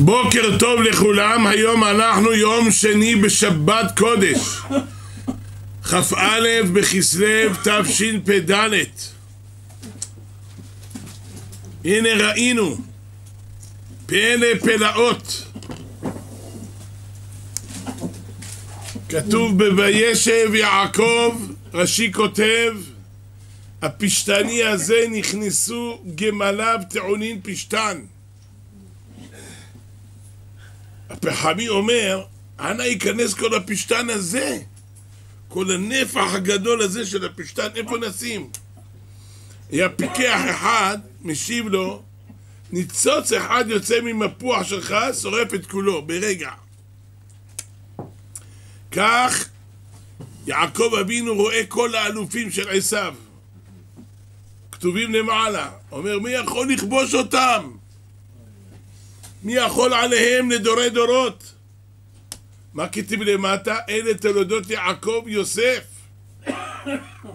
בוקר טוב לכולם, היום אנחנו יום שני בשבת קודש. כ"א בכסלו תשפ"ד. הנה ראינו פלא פלאות. כתוב ב"וישב יעקב", רש"י כותב הפשתני הזה נכנסו גמליו טעונין פשתן הפחמי אומר, אנא ייכנס כל הפשתן הזה, כל הנפח הגדול הזה של הפשתן, איפה נשים? היה פיקח אחד, משיב לו, ניצוץ אחד יוצא ממפוח שלך, שורף את כולו, ברגע. כך יעקב אבינו רואה כל האלופים של עשיו, כתובים למעלה, אומר מי יכול לכבוש אותם? מי יכול עליהם לדורי דורות? מה כתיב למטה? אלה תולדות יעקב יוסף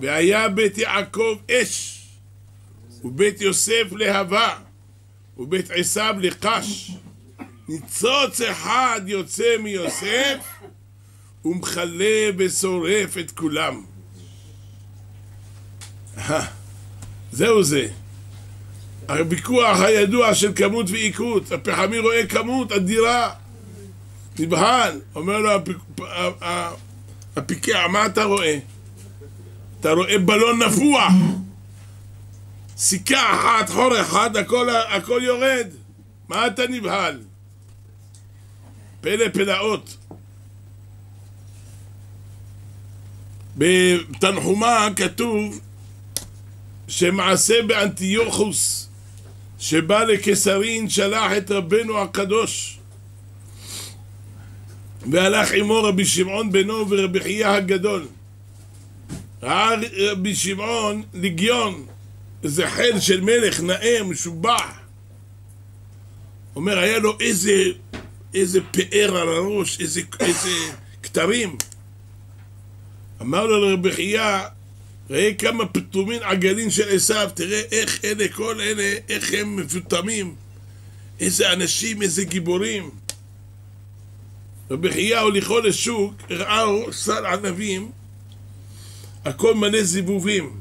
והיה בית יעקב אש ובית יוסף להבה ובית עשיו לקש ניצוץ אחד יוצא מיוסף ומכלה ושורף את כולם זהו זה הוויכוח הידוע של כמות ועיקות, הפחמי רואה כמות אדירה, נבהל, אומר לו הפיקח, מה אתה רואה? אתה רואה בלון נפוח, סיכה אחת, חור אחד, הכל, הכל יורד, מה אתה נבהל? פלא פלאות. בתנחומה כתוב שמעשה באנטיוכוס שבא לקיסרין שלח את רבנו הקדוש. והלך עמו רבי שמעון בנו ורבי חייא הגדול. ראה רבי שמעון לגיון איזה חיל של מלך נאה משובח. אומר היה לו איזה איזה פאר על הראש איזה, איזה כתרים. אמר לו לרבי חייא ראה כמה פתומין עגלים של עשיו, תראה איך אלה, כל אלה, איך הם מפותמים. איזה אנשים, איזה גיבורים. רבי חייא הוליכו לשוק, ראו שר ענבים, הכל מלא זיבובים.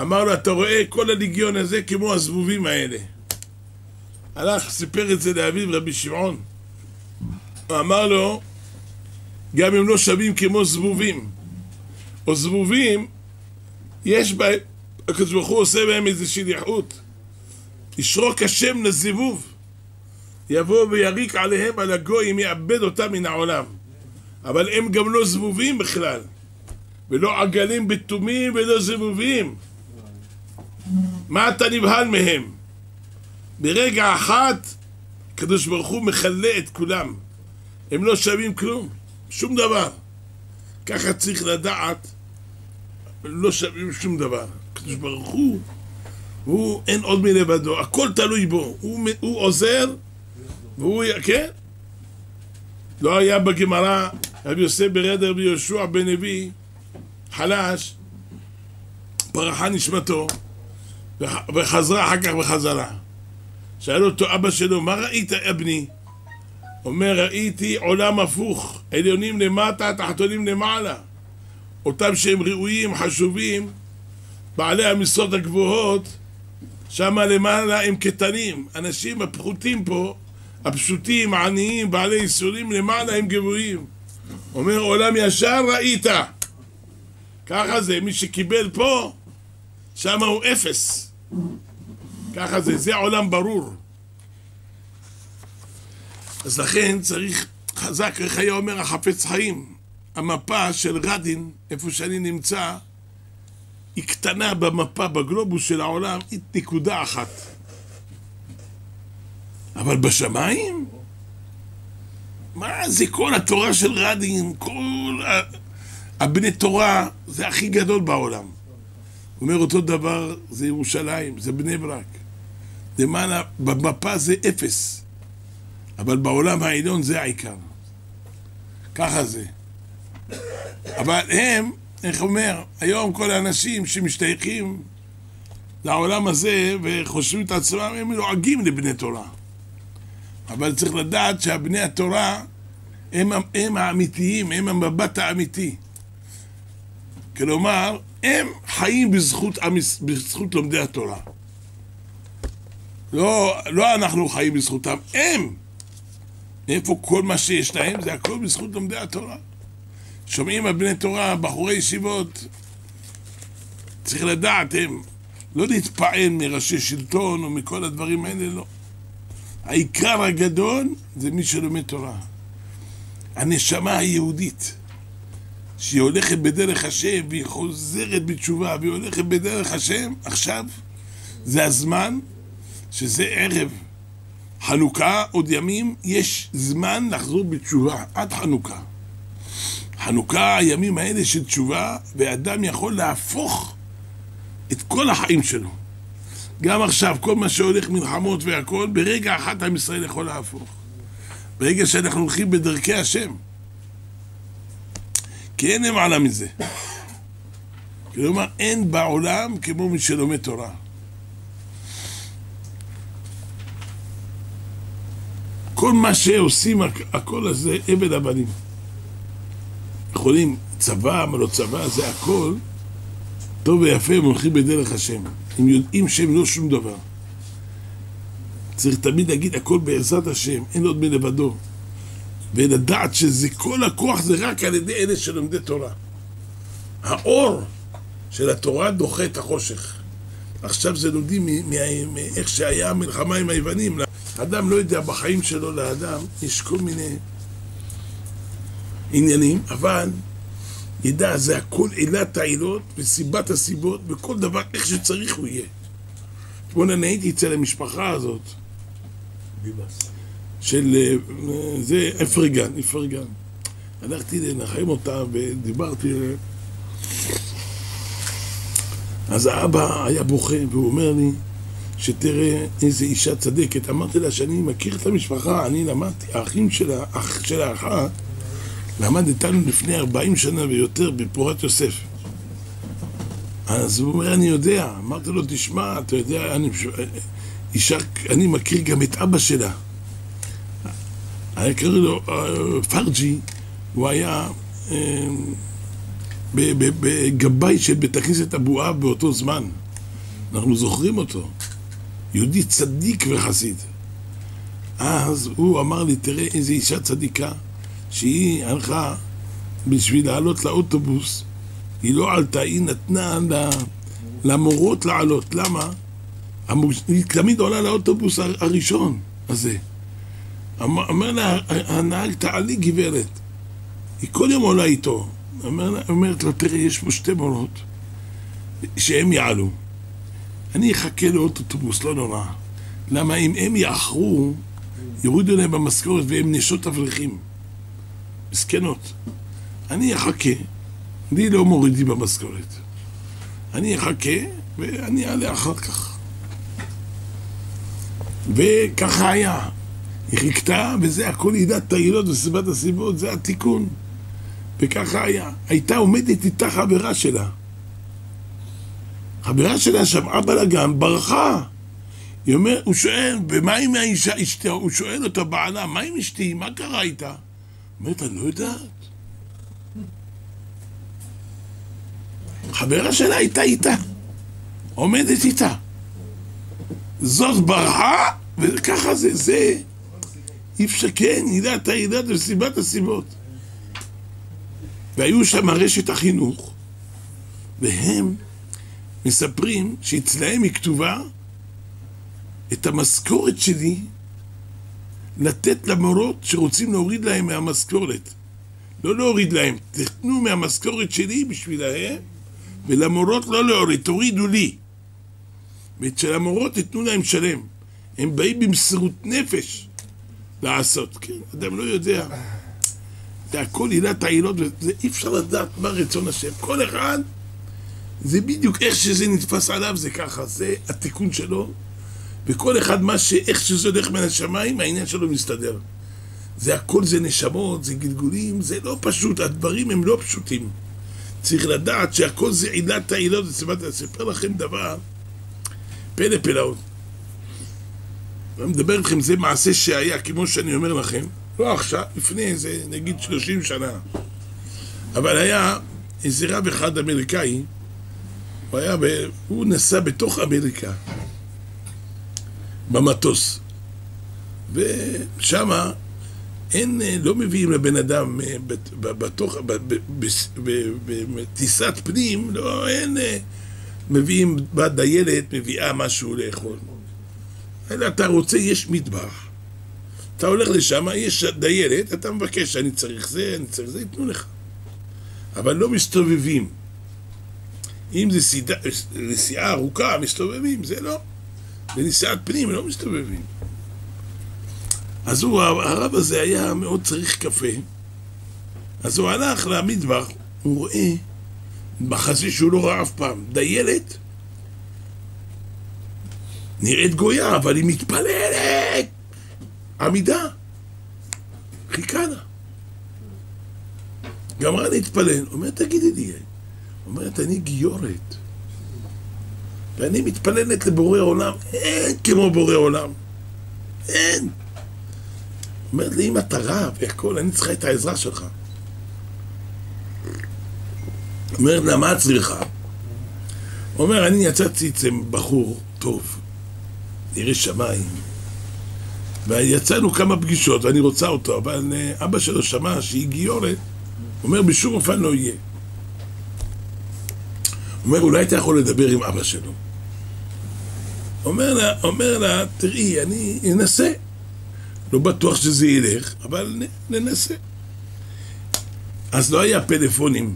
אמר לו, אתה רואה כל הליגיון הזה כמו הזבובים האלה. הלך, סיפר את זה לאביו רבי שמעון. אמר לו, גם הם לא שווים כמו זבובים. או זבובים, יש בהם, הקדוש ברוך הוא עושה בהם איזו שליחות. ישרוק השם לזיבוב. יבוא ויריק עליהם על הגויים, יאבד אותם מן העולם. אבל הם גם לא זבובים בכלל. ולא עגלים בתומים ולא זבובים. מה אתה נבהל מהם? ברגע אחת, הקדוש ברוך הוא מכלה את כולם. הם לא שווים כלום, שום דבר. ככה צריך לדעת לא שווים שום דבר. הקדוש ברוך הוא, הוא אין עוד מלבדו, הכל תלוי בו. הוא, הוא עוזר, והוא, כן? לא היה בגמרא רבי יוסף ברד רבי יהושע בן נביא, חלש, פרחה נשמתו, וחזרה אחר כך בחזרה. שאל אותו אבא שלו, מה ראית אבני? אומר, ראיתי עולם הפוך, עליונים למטה, תחתונים למעלה. אותם שהם ראויים, חשובים, בעלי המשרות הגבוהות, שם למעלה הם קטנים. אנשים הפחותים פה, הפשוטים, העניים, בעלי ייסורים, למעלה הם גבוהים. אומר עולם ישר ראית. ככה זה, מי שקיבל פה, שם הוא אפס. ככה זה, זה עולם ברור. אז לכן צריך חזק, איך היה אומר החפץ חיים. המפה של רדין, איפה שאני נמצא, היא קטנה במפה, בגלובוס של העולם, היא נקודה אחת. אבל בשמיים? מה זה כל התורה של רדין, כל הבני תורה, זה הכי גדול בעולם. הוא אומר אותו דבר, זה ירושלים, זה בני ברק. למעלה, במפה זה אפס, אבל בעולם העליון זה העיקר. ככה זה. אבל הם, איך אומר, היום כל האנשים שמשתייכים לעולם הזה וחושבים את עצמם, הם לועגים לבני תורה. אבל צריך לדעת שהבני התורה הם, הם האמיתיים, הם המבט האמיתי. כלומר, הם חיים בזכות, בזכות לומדי התורה. לא, לא אנחנו חיים בזכותם, הם. איפה כל מה שיש להם? זה הכל בזכות לומדי התורה. שומעים על בני תורה, בחורי ישיבות, צריך לדעת, הם לא להתפעל מראשי שלטון או מכל הדברים האלה, לא. העיקר הגדול זה מי שלומד תורה. הנשמה היהודית, שהיא הולכת בדרך השם והיא חוזרת בתשובה והיא הולכת בדרך השם, עכשיו זה הזמן שזה ערב חנוכה, עוד ימים, יש זמן לחזור בתשובה עד חנוכה. חנוכה, הימים האלה של תשובה, ואדם יכול להפוך את כל החיים שלו. גם עכשיו, כל מה שהולך מלחמות והכל, ברגע אחת עם ישראל יכול להפוך. ברגע שאנחנו הולכים בדרכי השם. כי אין למעלה מזה. כלומר, אין בעולם כמו מי שלומד תורה. כל מה שעושים, הכל הזה עבד הבנים. יכולים, צבא, מה לא צבא, זה הכל טוב ויפה, הם הולכים בדרך השם. הם יודעים שהם לא שום דבר. צריך תמיד להגיד הכל בעזרת השם, אין עוד מלבדו. ולדעת שזה כל הכוח זה רק על ידי אלה שלומדי תורה. האור של התורה דוחה את החושך. עכשיו זה לומדים מאיך שהיה המלחמה עם היוונים. אדם לא יודע בחיים שלו לאדם, יש כל מיני עניינים, אבל ידע, זה הכל עילת העילות וסיבת הסיבות, וכל דבר איך שצריך הוא יהיה. אתמול אני הייתי אצל המשפחה הזאת. של אה, זה אפרגן, אפרגן. הלכתי לנחם אותה ודיברתי אז האבא היה בוכה והוא אומר לי שתראה איזה אישה צדקת. אמרתי לה שאני מכיר את המשפחה, אני למדתי, האחים של האח של האחת למד איתנו לפני 40 שנה ויותר בפורת יוסף. אז הוא אומר, אני יודע. אמרתי לו, תשמע, אתה יודע, אני, אישה, אני מכיר גם את אבא שלה. היה קורא לו אה, פרג'י, הוא היה אה, בגבאי של בית הכנסת אבו אב באותו זמן. אנחנו זוכרים אותו. יהודי צדיק וחסיד. אז הוא אמר לי, תראה איזה אישה צדיקה. שהיא הלכה בשביל לעלות לאוטובוס, היא לא עלתה, היא נתנה למורות לעלות. למה? היא תמיד עולה לאוטובוס הראשון הזה. אומר לה, הנהג, תעלי גברת. היא כל יום עולה איתו. אומרת לו, תראה, יש פה שתי מורות שהם יעלו. אני אחכה לאוטובוס, לא נורא. למה אם הם יאחרו, יורידו להם במשכורת והם נשות אברכים. מסכנות. אני אחכה, לי לא מורידים במשכורת. אני אחכה ואני אעלה אחר כך. וככה היה. היא חיכתה, וזה הכל עידת תהילות וסיבת הסיבות, זה התיקון. וככה היה. הייתה עומדת איתה חברה שלה. חברה שלה שמעה בלאגן, ברחה. היא אומר, הוא שואל, ומה עם האישה אשתו? הוא שואל אותה בעלה, מה עם אשתי? מה קרה איתה? אומרת, אני לא יודעת. חברה שלה הייתה איתה, עומדת איתה. זאת ברחה, וככה זה, זה. אי אפשר, כן, עילת העילת וסיבת הסיבות. והיו שם רשת החינוך, והם מספרים שאצלהם היא כתובה את המשכורת שלי לתת למורות שרוצים להוריד להם מהמשכורת. לא להוריד להם, תתנו מהמשכורת שלי בשבילהם, ולמורות לא להוריד, תורידו לי. ואצל המורות תתנו להם שלם. הם באים במסירות נפש לעשות. כן, אדם לא יודע. זה הכל עילת העילות, אי אפשר לדעת מה רצון השם. כל אחד, זה בדיוק איך שזה נתפס עליו, זה ככה, זה התיקון שלו. וכל אחד, מה ש... איך שזה הולך מן השמיים, העניין שלו מסתדר. זה הכל זה נשמות, זה גלגולים, זה לא פשוט, הדברים הם לא פשוטים. צריך לדעת שהכל זה עילת העילות, אני אספר לכם דבר, פלא פלאות. אני מדבר איתכם, זה מעשה שהיה, כמו שאני אומר לכם, לא עכשיו, לפני איזה, נגיד 30 שנה. אבל היה איזה רב אחד אמריקאי, הוא היה. הוא נסע בתוך אמריקה, במטוס. ושמה אין, לא מביאים לבן אדם אה, בתוך, בטיסת פנים, לא, אין, אה, מביאים בדיילת, מביאה משהו לאכול. אלא אתה רוצה, יש מטבח. אתה הולך לשם, יש דיילת, אתה מבקש, אני צריך זה, אני צריך זה, ייתנו לך. אבל לא מסתובבים. אם זה נסיעה ארוכה, מסתובבים, זה לא. בנסיעת פנים לא מסתובבים. אז הוא, הרב הזה היה מאוד צריך קפה, אז הוא הלך למטבח, הוא רואה מחזה שהוא לא ראה אף פעם, דיילת נראית גויה, אבל היא מתפללת עמידה, חיכה לה. גמרה להתפלל, אומרת, תגידי לי, אומרת, אני גיורת, ואני מתפללת לבורא עולם, אין כמו בורא עולם, אין. אומרת לי, אם אתה רב והכל, אני צריכה את העזרה שלך. אומרת לה, מה את צריכה? אומר, אני יצאתי אצל בחור טוב, נראה שמיים, ויצאנו כמה פגישות, ואני רוצה אותו, אבל אה, אבא שלו שמע שהיא גיורת, אומר, בשום אופן לא יהיה. אומר, אולי אתה יכול לדבר עם אבא שלו. אומר לה, אומר לה, תראי, אני אנסה. לא בטוח שזה ילך, אבל ננסה. אז לא היה פלאפונים.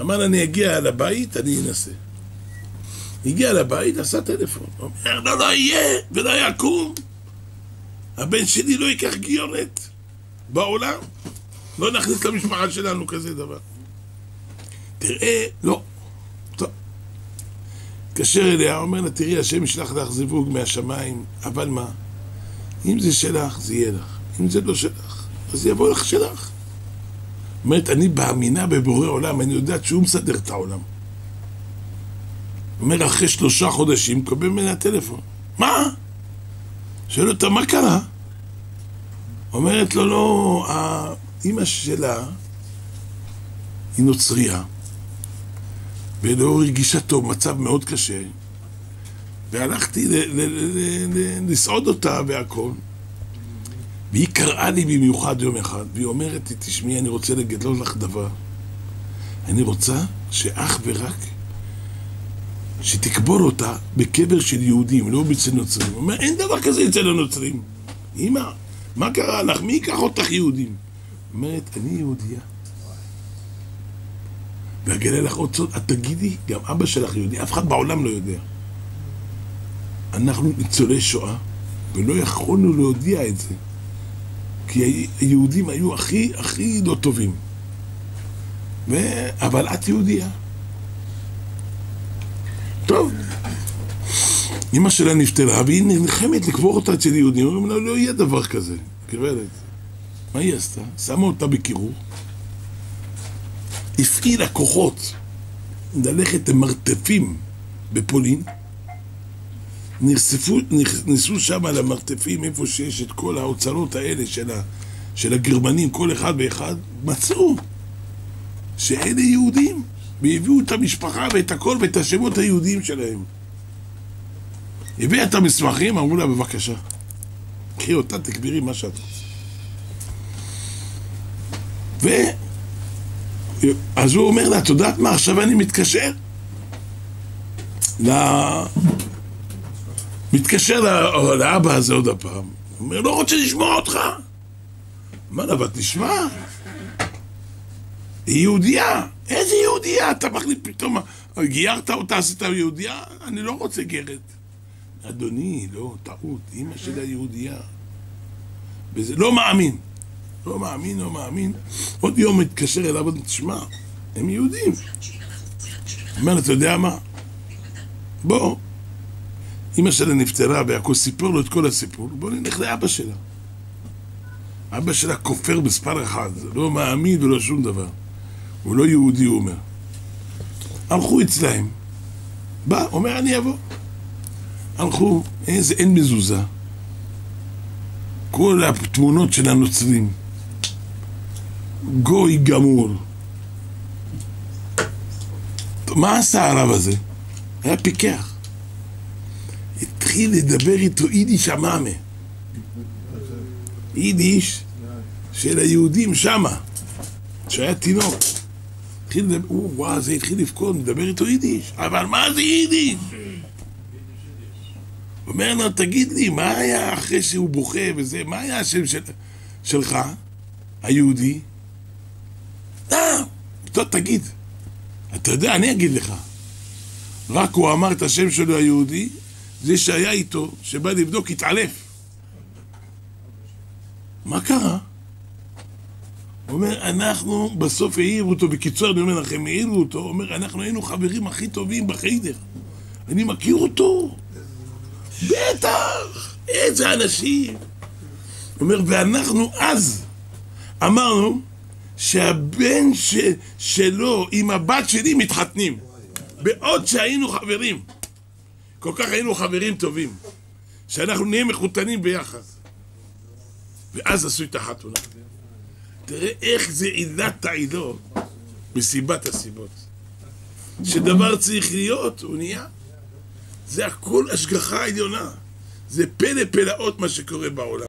אמר, אני אגיע לבית, אני אנסה. הגיע לבית, עשה טלפון. אומר, לא, לא יהיה ולא יקום. הבן שלי לא ייקח גיורת בעולם. לא נכניס למשפחה שלנו כזה דבר. תראה, לא. טוב. התקשר אליה, אומר לה, תראי, השם ישלח לך זיווג מהשמיים, אבל מה? אם זה שלך, זה יהיה לך. אם זה לא שלך, אז יבוא לך שלך. אומרת, אני מאמינה בבורא עולם, אני יודעת שהוא מסדר את העולם. אומר, אחרי שלושה חודשים, קבל ממנה טלפון. מה? שואל אותה, מה קרה? אומרת לו, לא, האימא שלה היא נוצרייה, ולא הרגישה טוב, מצב מאוד קשה, והלכתי לסעוד אותה והכל. והיא קראה לי במיוחד יום אחד, והיא אומרת לי, תשמעי, אני רוצה לגדלות לך דבר. אני רוצה שאך ורק שתקבור אותה בקבר של יהודים, לא אצל נוצרים. הוא אומר, אין דבר כזה אצל הנוצרים. אמא, מה קרה לך? מי ייקח אותך יהודים? אומרת, אני יהודייה. ואגלה לך עוד סוד, את תגידי, גם אבא שלך יהודי, אף אחד בעולם לא יודע. אנחנו ניצולי שואה, ולא יכולנו להודיע את זה. כי היהודים היו הכי הכי לא טובים. ו... אבל את יהודייה. טוב. אמא שלה נפטרה, והיא נלחמת לקבור אותה אצל יהודים. אומרים לה, לא יהיה דבר כזה, גברת. מה היא עשתה? שמה אותה בקירור, הפעילה כוחות ללכת למרתפים בפולין, נכנסו, נכנסו שם למרתפים, איפה שיש את כל האוצרות האלה של, ה, של הגרמנים, כל אחד ואחד, מצאו שאלה יהודים, והביאו את המשפחה ואת הכל ואת השמות היהודיים שלהם. הביאה את המסמכים, אמרו לה, בבקשה, קחי אותה, תקברי מה שאת רוצה. אז הוא אומר לה, את יודעת מה, עכשיו אני מתקשר ל... מתקשר לאבא הזה עוד הפעם, הוא אומר, לא רוצה לשמוע אותך. אמר לה, אבל תשמע, היא יהודייה. איזה יהודייה? אתה מחליט פתאום, גיירת אותה, עשית יהודייה? אני לא רוצה גרת. אדוני, לא, טעות, אימא שלה יהודייה. וזה לא מאמין. לא מאמין, לא מאמין. עוד יום מתקשר אליו, תשמע, הם יהודים. אומר, אתה יודע מה? בוא. אמא שלה נפטרה והכל סיפר לו את כל הסיפור, בוא נלך לאבא שלה. אבא שלה כופר מספר אחד, לא מאמין ולא שום דבר. הוא לא יהודי, הוא אומר. הלכו אצלהם. בא, אומר, אני אבוא. הלכו, איזה, אין מזוזה, כל התמונות של הנוצרים. גוי גמור. מה עשה הרב הזה? היה פיקח. התחיל לדבר איתו יידיש עממה. יידיש של היהודים שמה, שהיה תינוק. התחיל לדבר, וואו, זה התחיל לבכות, מדבר איתו יידיש. אבל מה זה יידיש? אומר לו, תגיד לי, מה היה אחרי שהוא בוכה וזה, מה היה השם של, שלך, היהודי? אה, טוב, תגיד. אתה יודע, אני אגיד לך. רק הוא אמר את השם שלו היהודי, זה שהיה איתו, שבא לבדוק, התעלף. מה קרה? הוא אומר, אנחנו בסוף העירו אותו, בקיצור אני אומר לכם, העירו אותו, הוא אומר, אנחנו היינו חברים הכי טובים בחיידר. אני מכיר אותו. בטח, איזה אנשים. הוא אומר, ואנחנו אז אמרנו שהבן ש... שלו עם הבת שלי מתחתנים. בעוד שהיינו חברים. כל כך היינו חברים טובים. שאנחנו נהיה מחותנים ביחד. ואז עשו את החתונה. תראה איך זה עילת העילות מסיבת הסיבות. שדבר צריך להיות, הוא נהיה. זה הכל השגחה עליונה. זה פלא פלאות מה שקורה בעולם.